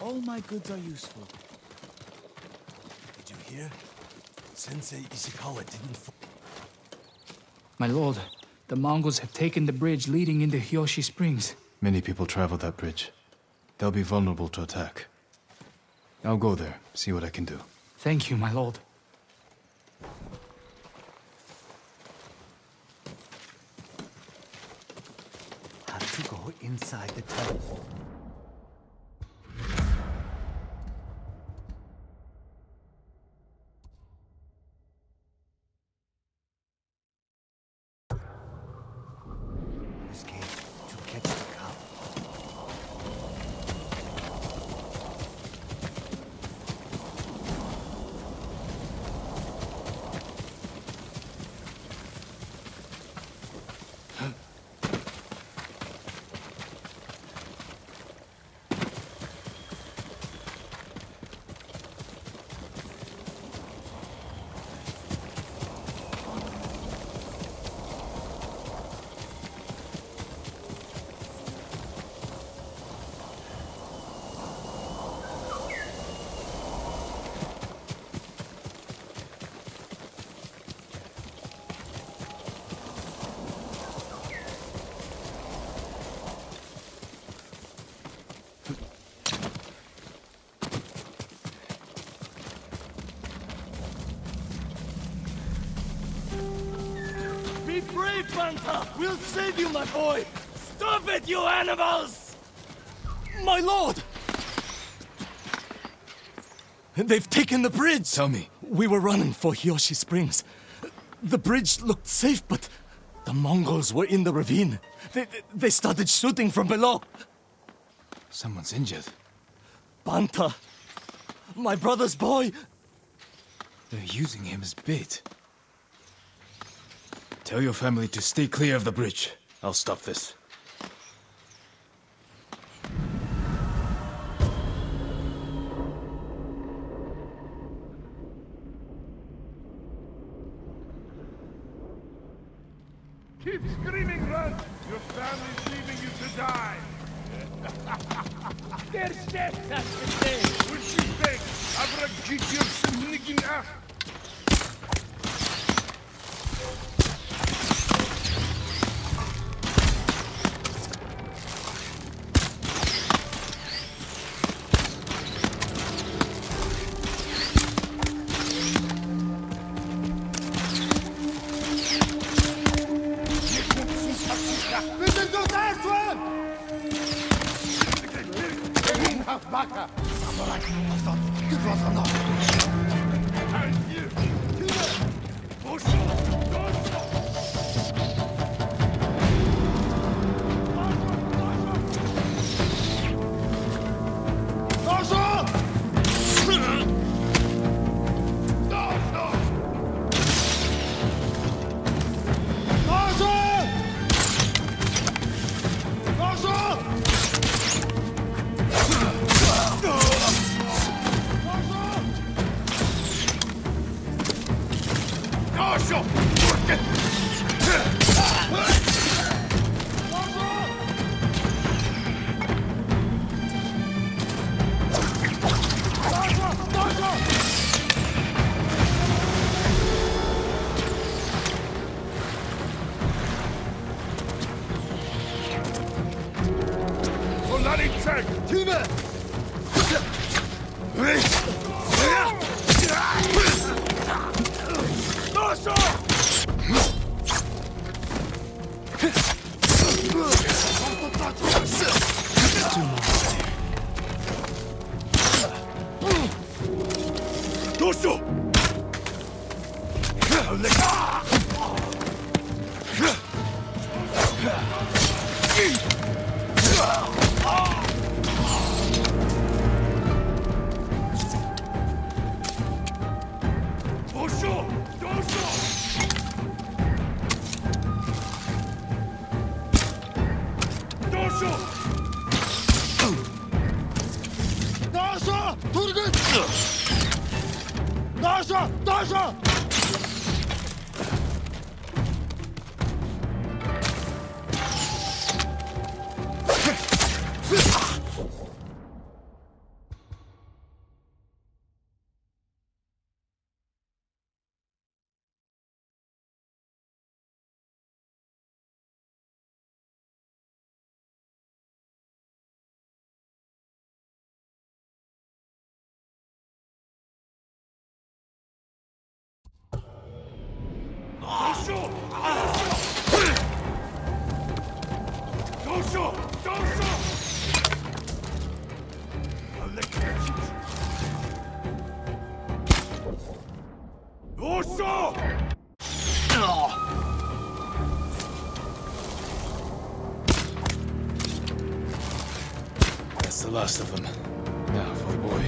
All my goods are useful. Did you hear? Sensei Ishikawa didn't. F- My lord, the Mongols have taken the bridge leading into Hiyoshi Springs. Many people travel that bridge. They'll be vulnerable to attack. I'll go there, see what I can do. Thank you, my lord. Have to go inside the temple. Escape to catch the cow. Banta! We'll save you, my boy! Stop it, you animals! My lord! They've taken the bridge! Tell me. We were running for Hiyoshi Springs. The bridge looked safe, but the Mongols were in the ravine. They, they started shooting from below. Someone's injured. Banta! My brother's boy! They're using him as bait. Tell your family to stay clear of the bridge. I'll stop this. Keep screaming, run! Your family's leaving you to die! Der Chef has to say. What you think? Abra gidiyorsun 就打准！你他妈的，他妈的，傻逼，老子都听不着呢！开枪！Last of them. Now for the boy.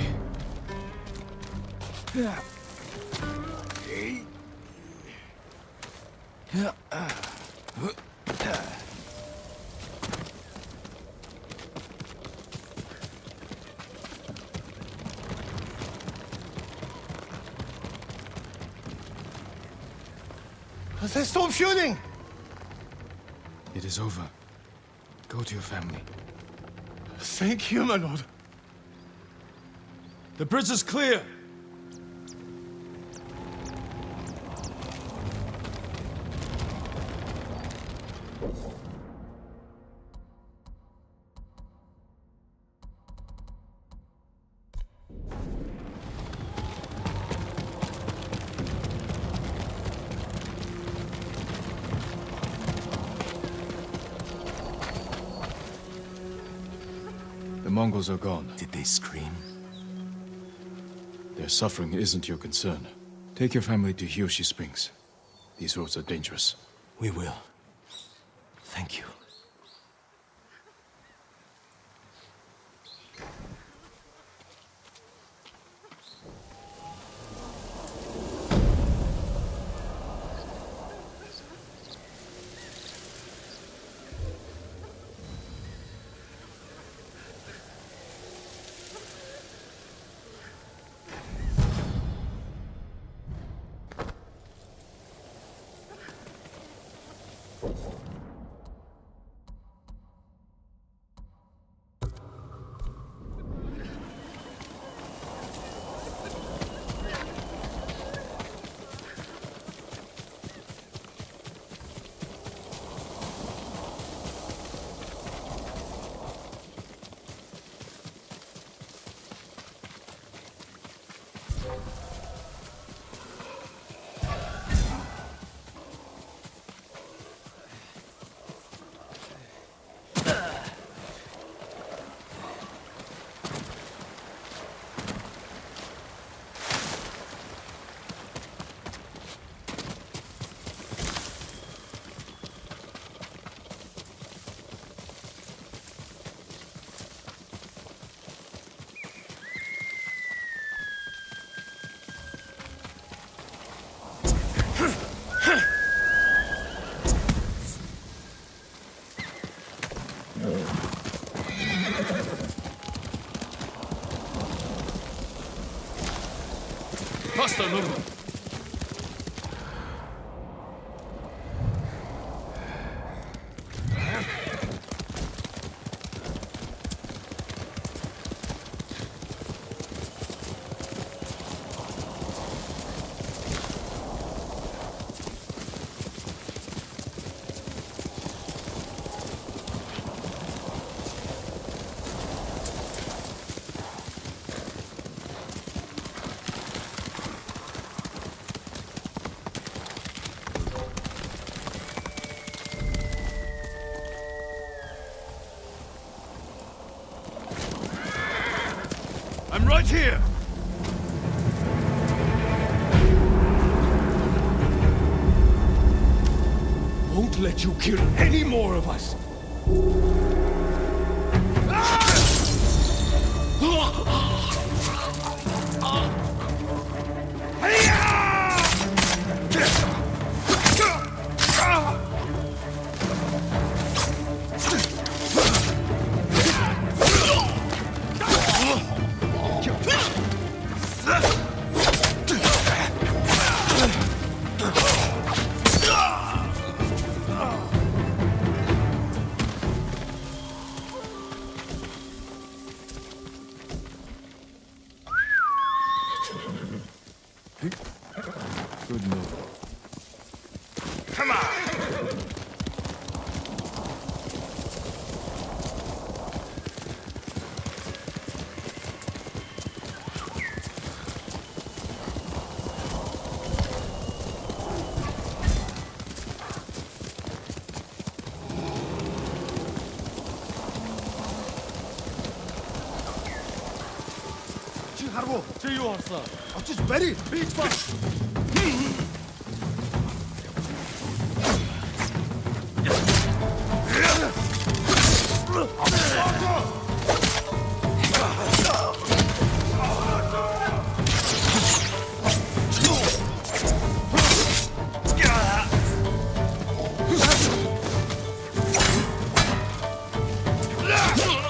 They stopped shooting! It is over. Go to your family. Thank you, my lord. The bridge is clear! Mongols are gone. Did they scream? Their suffering isn't your concern. Take your family to Hiyoshi Springs. These roads are dangerous. We will. Thank you. Hasta luego. Right here! Won't let you kill any more of us. Good Club. I'll just bet it. Big spot. Ugh!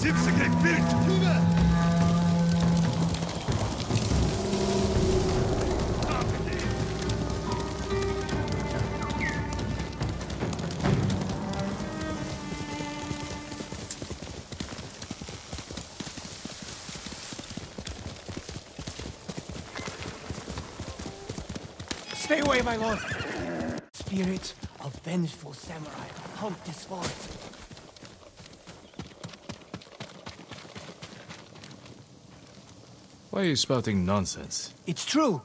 чахарда! Зипсэкэг бэрч түүнэ! Stay away, my lord. Spirits of vengeful samurai haunt this forest. Why are you spouting nonsense? It's true.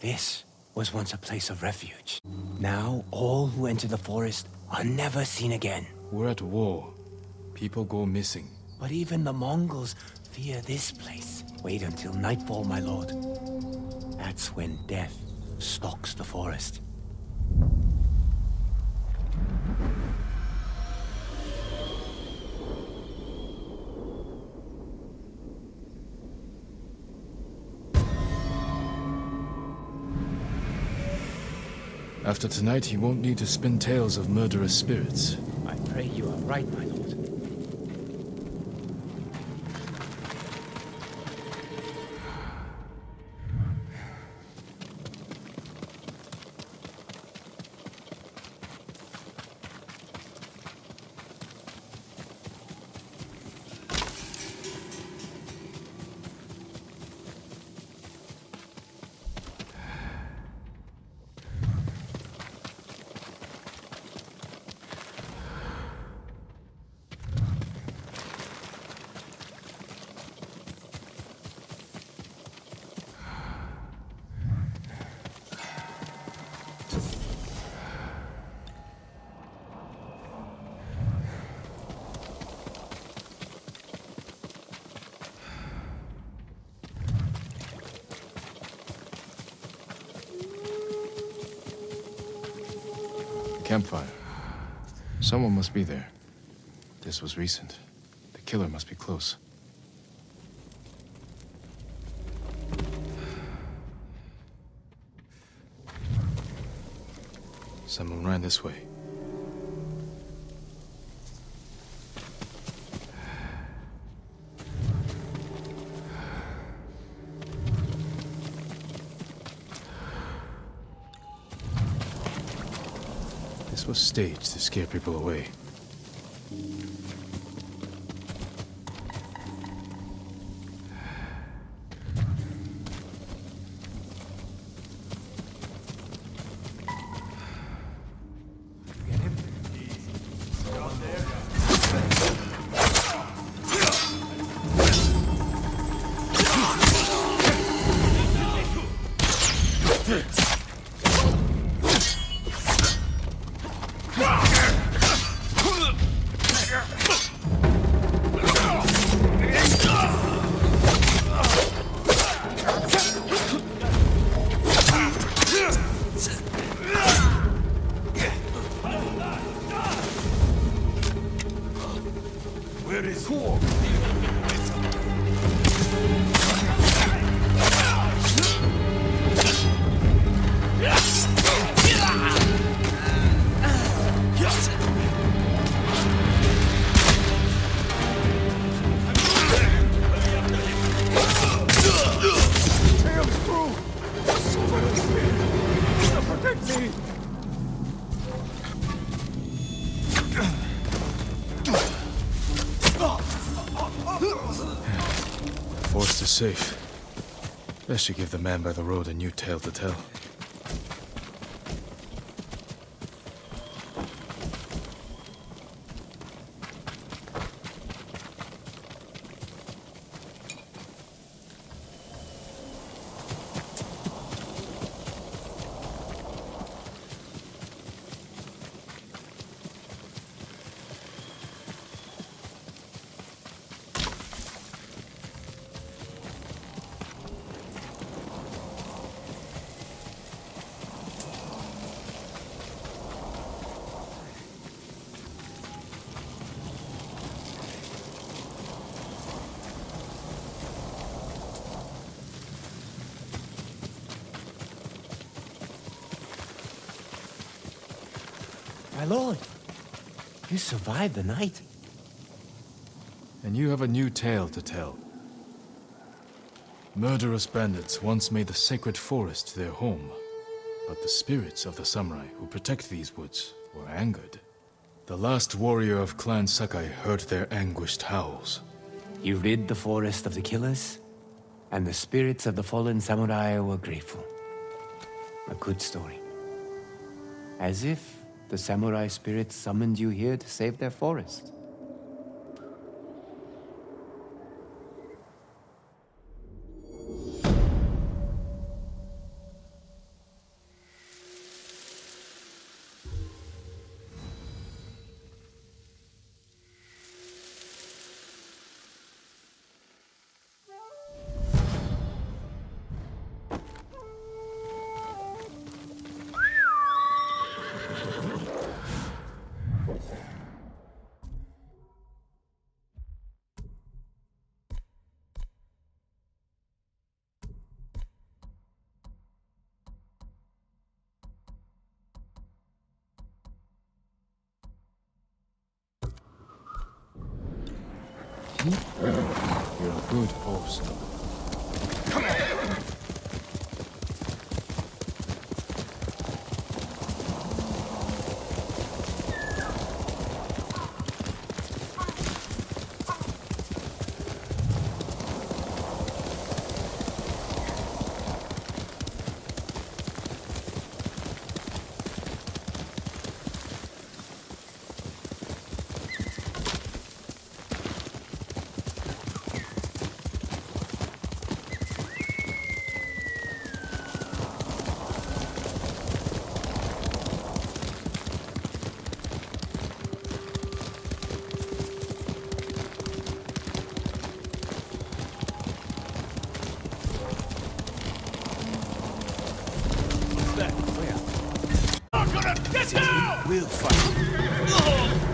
This was once a place of refuge. Now, all who enter the forest are never seen again. We're at war. People go missing. But even the Mongols fear this place. Wait until nightfall, my lord. That's when death stalks the forest. After tonight, he won't need to spin tales of murderous spirits. I pray you are right, my lord. Campfire. Someone must be there. This was recent. The killer must be close. Someone ran this way. Staged to scare people away. 破 You give the man by the road a new tale to tell. My lord, you survived the night. And you have a new tale to tell. Murderous bandits once made the sacred forest their home, but the spirits of the samurai who protect these woods were angered. The last warrior of Clan Sakai heard their anguished howls. You rid the forest of the killers, and the spirits of the fallen samurai were grateful. A good story. As if the samurai spirits summoned you here to save their forest. You're a good Let's go! We'll fight.